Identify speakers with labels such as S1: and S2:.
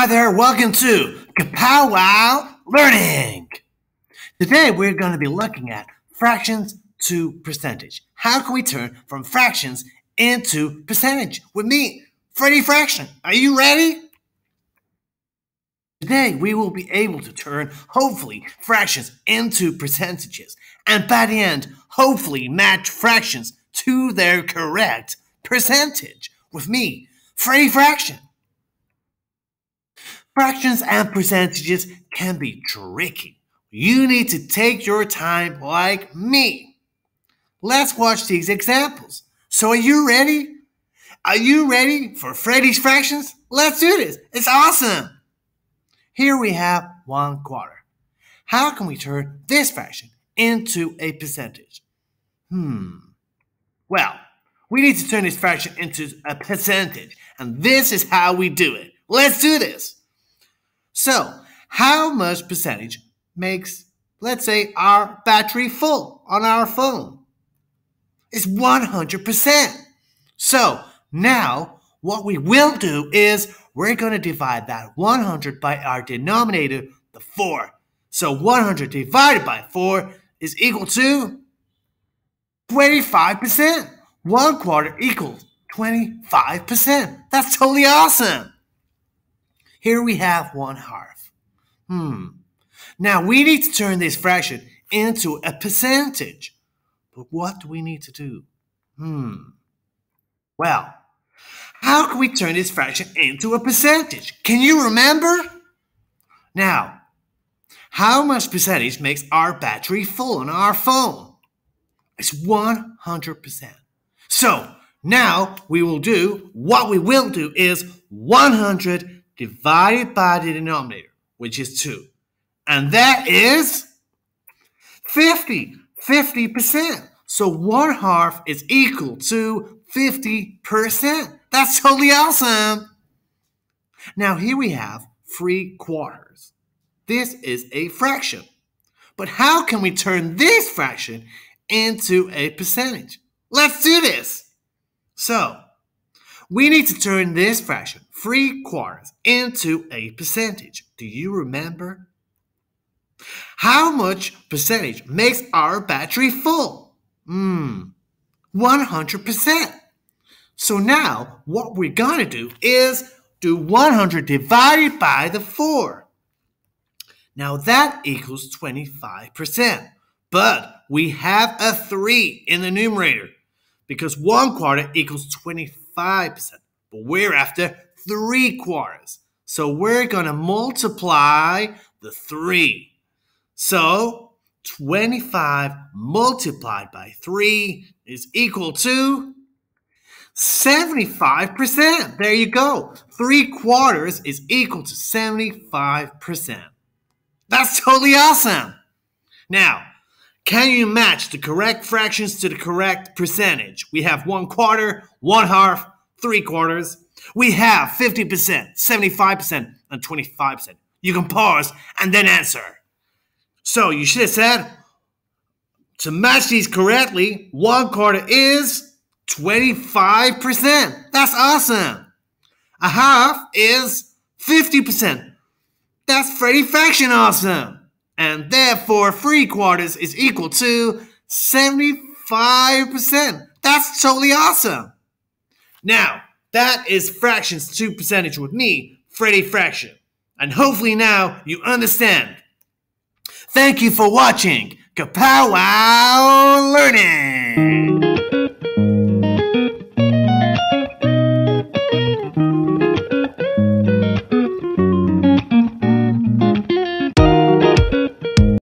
S1: Hi there, welcome to Kapow Wow Learning. Today we're going to be looking at fractions to percentage. How can we turn from fractions into percentage with me, Freddy Fraction? Are you ready? Today we will be able to turn, hopefully, fractions into percentages, and by the end, hopefully match fractions to their correct percentage with me, Freddy Fraction. Fractions and percentages can be tricky. You need to take your time like me. Let's watch these examples. So are you ready? Are you ready for Freddy's fractions? Let's do this. It's awesome. Here we have one quarter. How can we turn this fraction into a percentage? Hmm. Well, we need to turn this fraction into a percentage, and this is how we do it. Let's do this. So, how much percentage makes, let's say, our battery full on our phone? It's 100%. So, now what we will do is we're going to divide that 100 by our denominator, the 4. So 100 divided by 4 is equal to 25%. One quarter equals 25%. That's totally awesome. Here we have one half. Hmm. Now we need to turn this fraction into a percentage. But what do we need to do? Hmm. Well, how can we turn this fraction into a percentage? Can you remember? Now, how much percentage makes our battery full on our phone? It's 100%. So, now we will do, what we will do is 100 divided by the denominator, which is 2. And that is 50. 50%. So 1 half is equal to 50%. That's totally awesome. Now here we have 3 quarters. This is a fraction. But how can we turn this fraction into a percentage? Let's do this. So, we need to turn this fraction, 3 quarters, into a percentage. Do you remember? How much percentage makes our battery full? Hmm, 100%. So now what we're to do is do 100 divided by the 4. Now that equals 25%. But we have a 3 in the numerator because 1 quarter equals 25 5%, but we're after 3 quarters. So we're going to multiply the 3. So 25 multiplied by 3 is equal to 75%. There you go. 3 quarters is equal to 75%. That's totally awesome. Now, can you match the correct fractions to the correct percentage? We have one quarter, one half, three quarters. We have 50%, 75%, and 25%. You can pause and then answer. So you should have said, to match these correctly, one quarter is 25%. That's awesome. A half is 50%. That's Freddy Fraction awesome and therefore three quarters is equal to 75%. That's totally awesome. Now, that is fractions to percentage with me, Freddy Fraction. And hopefully now you understand. Thank you for watching Kapow Wow Learning.